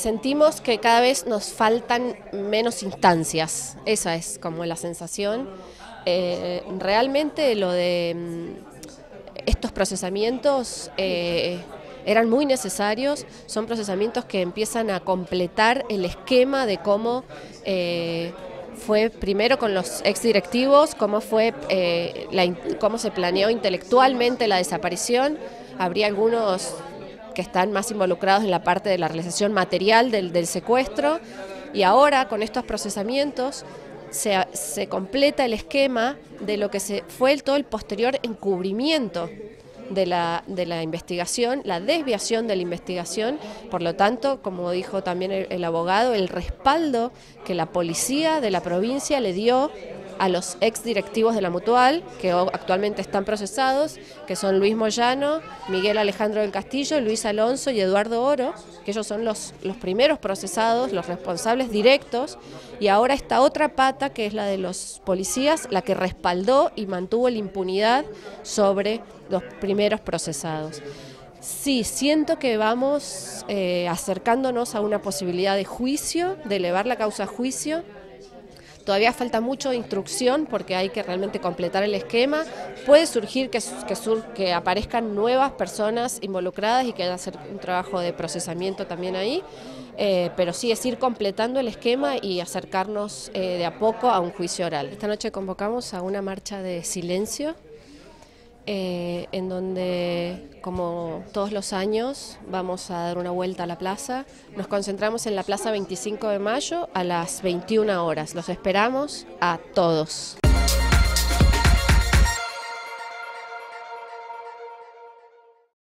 Sentimos que cada vez nos faltan menos instancias, esa es como la sensación. Eh, realmente lo de mm, estos procesamientos eh, eran muy necesarios, son procesamientos que empiezan a completar el esquema de cómo eh, fue primero con los exdirectivos, cómo, fue, cómo se planeó intelectualmente la desaparición. Habría algunos que están más involucrados en la parte de la realización material del, secuestro. Y ahora con estos procesamientos se, completa el esquema de lo que se fue el, todo el posterior encubrimiento de la, de la, investigación, la desviación de la investigación, por lo tanto, como dijo también el abogado, el respaldo que la policía de la provincia le dio a los ex directivos de la Mutual, que actualmente están procesados, que son Luis Moyano, Miguel Alejandro del Castillo, Luis Alonso y Eduardo Oro, que ellos son los, los primeros procesados, los responsables directos, y ahora esta otra pata, que es la de los policías, la que respaldó y mantuvo la impunidad sobre los primeros procesados. Sí, siento que vamos eh, acercándonos a una posibilidad de juicio, de elevar la causa a juicio, Todavía falta mucho instrucción porque hay que realmente completar el esquema. Puede surgir que, que, aparezcan nuevas personas involucradas y que haya hacer un trabajo de procesamiento también ahí, eh, pero sí es ir completando el esquema y acercarnos eh, de a poco a un juicio oral. Esta noche convocamos a una marcha de silencio eh, en donde, como todos los años, vamos a dar una vuelta a la plaza. Nos concentramos en la Plaza 25 de Mayo a las 21 horas. Los esperamos a todos.